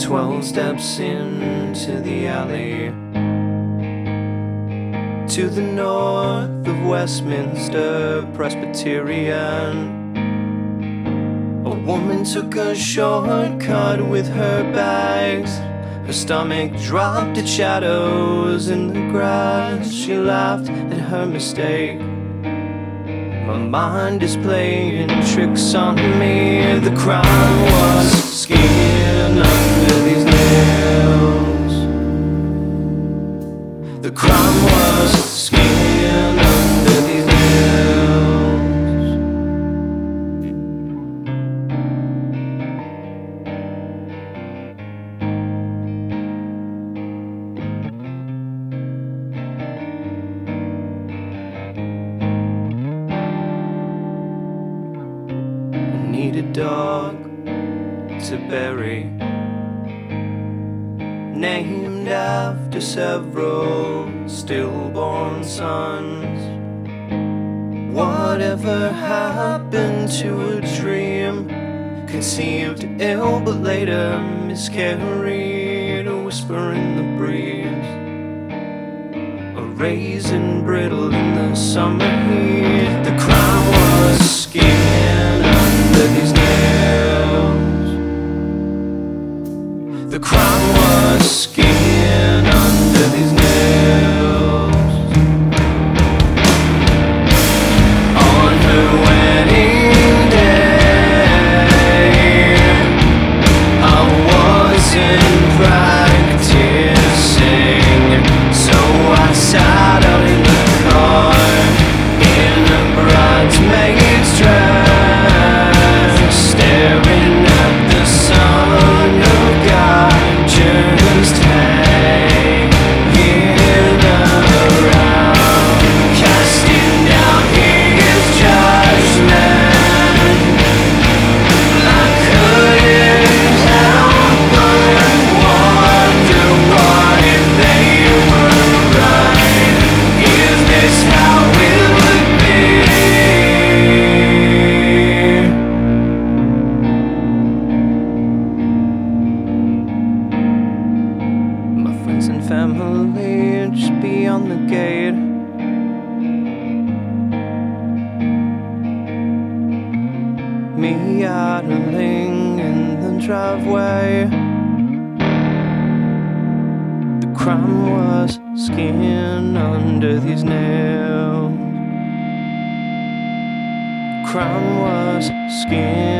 Twelve steps into the alley to the north of Westminster Presbyterian. A woman took a shortcut with her bags. Her stomach dropped its shadows in the grass. She laughed at her mistake. My mind is playing tricks on me. The crown was need a dog to bury, named after several stillborn sons. Whatever happened to a dream? Conceived ill, but later miscarried. A whisper in the breeze. A raisin brittle in the summer heat. The crown was skin under these nails. The crown skin under family just beyond the gate. Me idling in the driveway. The crime was skin under these nails. Crime was skin